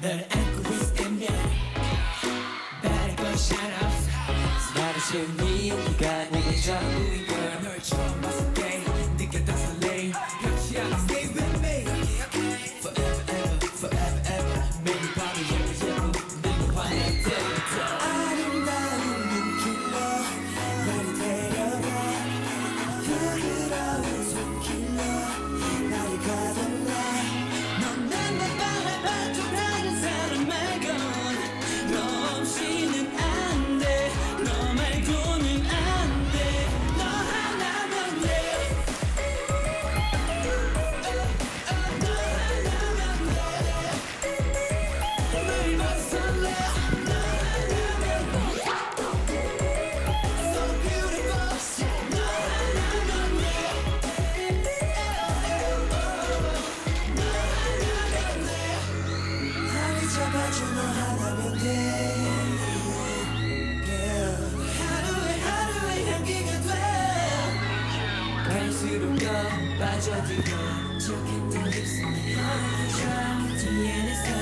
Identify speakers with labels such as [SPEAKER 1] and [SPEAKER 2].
[SPEAKER 1] 널 안고 있다면 바랄 것이 하나 없어 나를 채운 이유가 내게 전부인 걸널 처음 봤어 갈수록 더 빠져들어 저 깊은 깊은 내 뒤에는